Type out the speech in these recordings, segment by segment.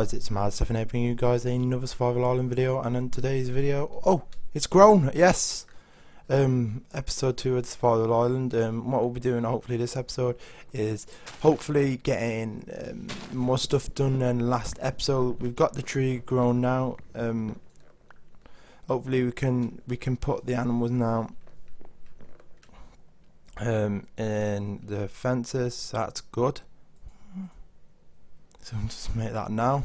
guys, it's Mad Stuff and bringing you guys another Survival Island video and in today's video, oh, it's grown, yes! Um, episode 2 of Survival Island, um, what we'll be doing hopefully this episode is hopefully getting um, more stuff done than last episode. We've got the tree grown now, um, hopefully we can, we can put the animals now um, in the fences, that's good. So just make that now.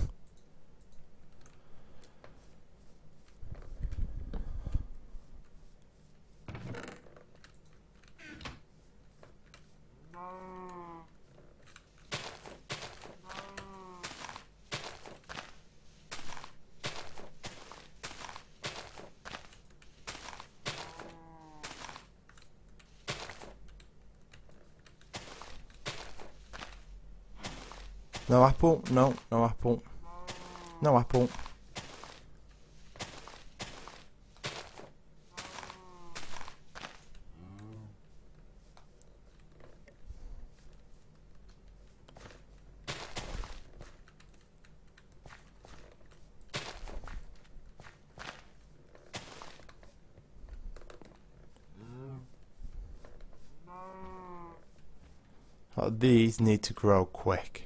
No apple? No, no apple. No apple. Oh, these need to grow quick.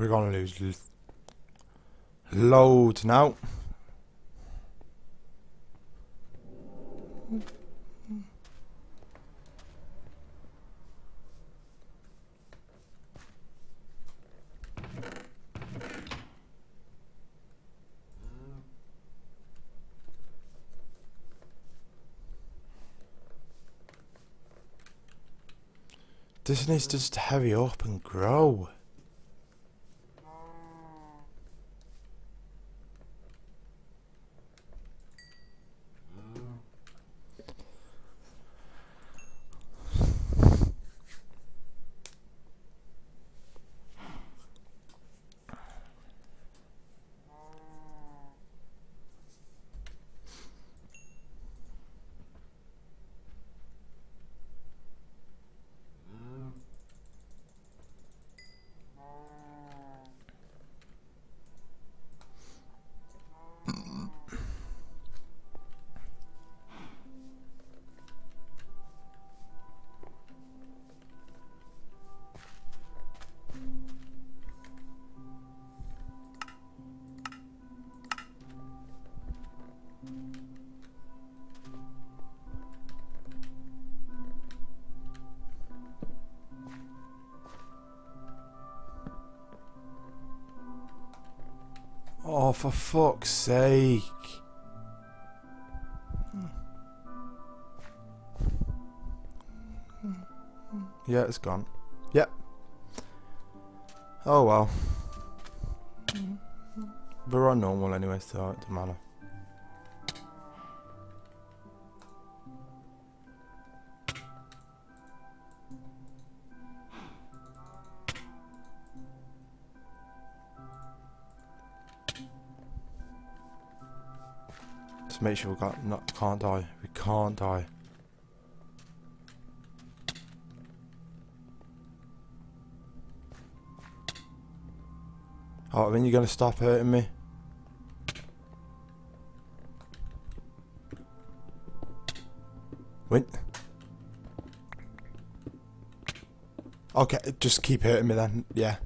We're gonna lose loads now. This needs to just hurry up and grow. Oh, for fuck's sake. Yeah, it's gone. Yep. Oh well. We're on normal anyway, so it doesn't matter. Make sure we got not can't die. We can't die. Oh, when you're gonna stop hurting me? When? Okay, just keep hurting me then. Yeah.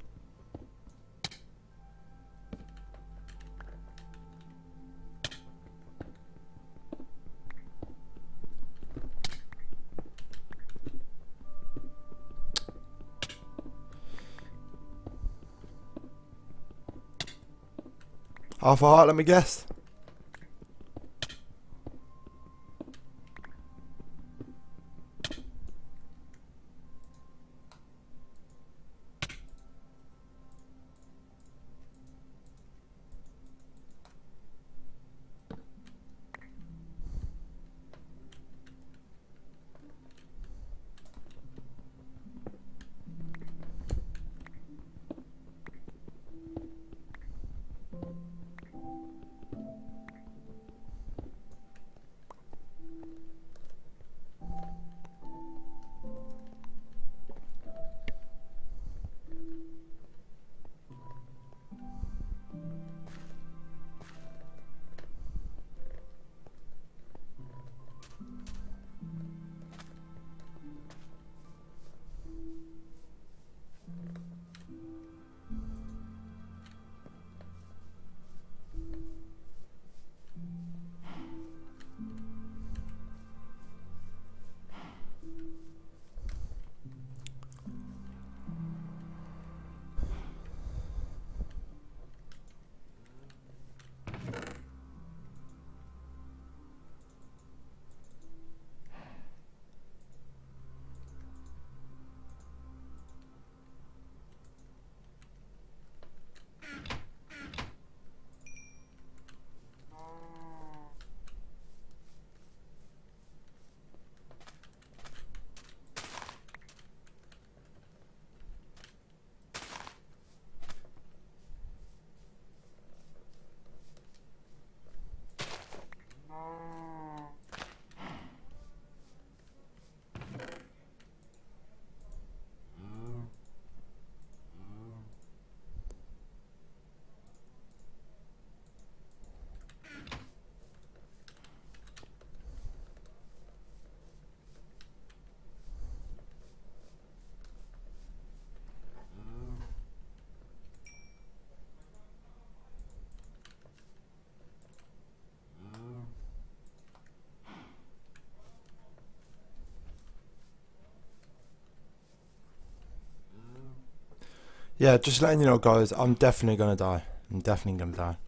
Half a heart, let me guess. Yeah, just letting you know, guys, I'm definitely gonna die. I'm definitely gonna die.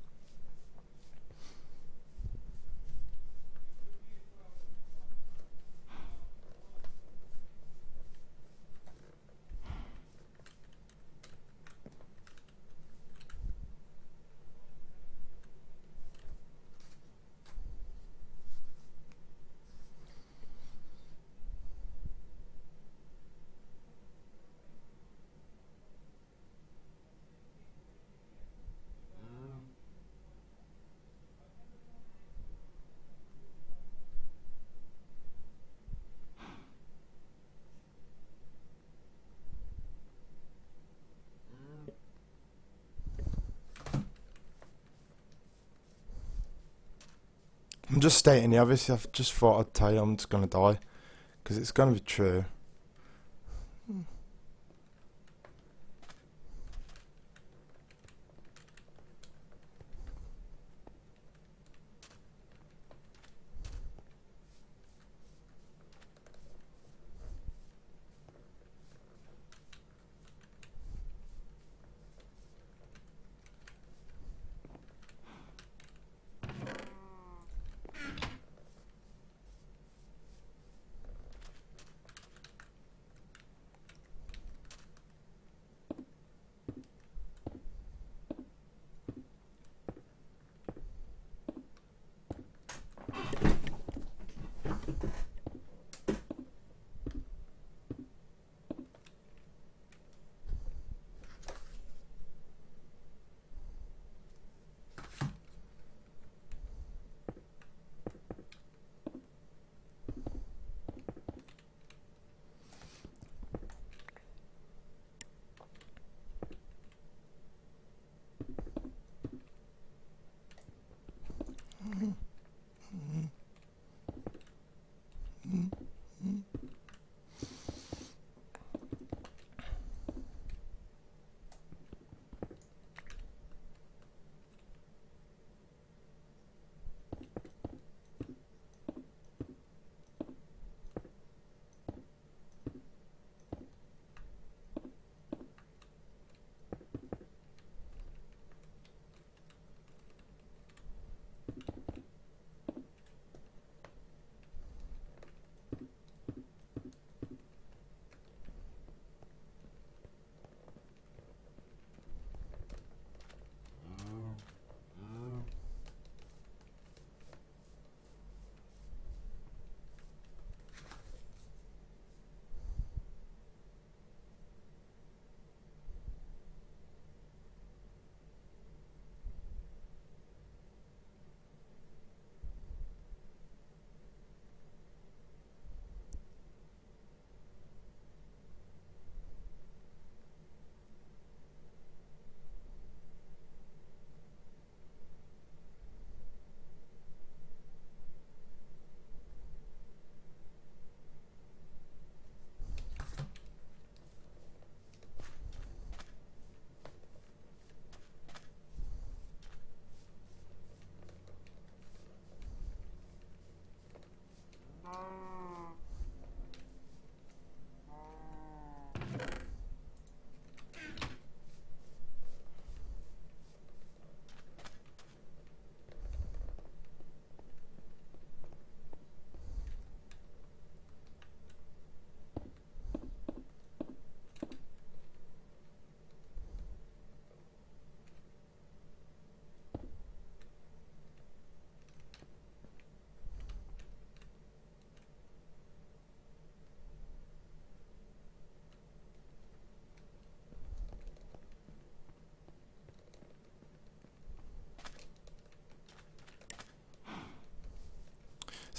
I'm just stating the obvious. I've just thought I'd tell you I'm just gonna die, because it's gonna be true.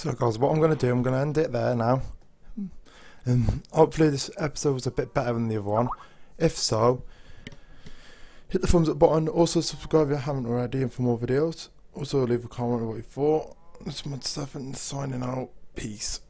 So guys, what I'm going to do, I'm going to end it there now. And hopefully this episode was a bit better than the other one. If so, hit the thumbs up button. Also subscribe if you haven't already and for more videos. Also leave a comment what you thought. This is Mud7 signing out. Peace.